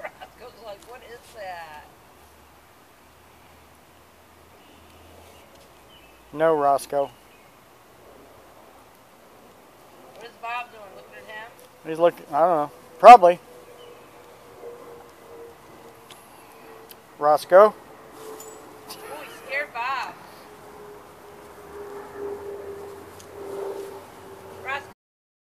Rosco's like, what is that? No, Rosco. What is Bob doing? Looking at him? He's looking, I don't know. Probably. Rosco?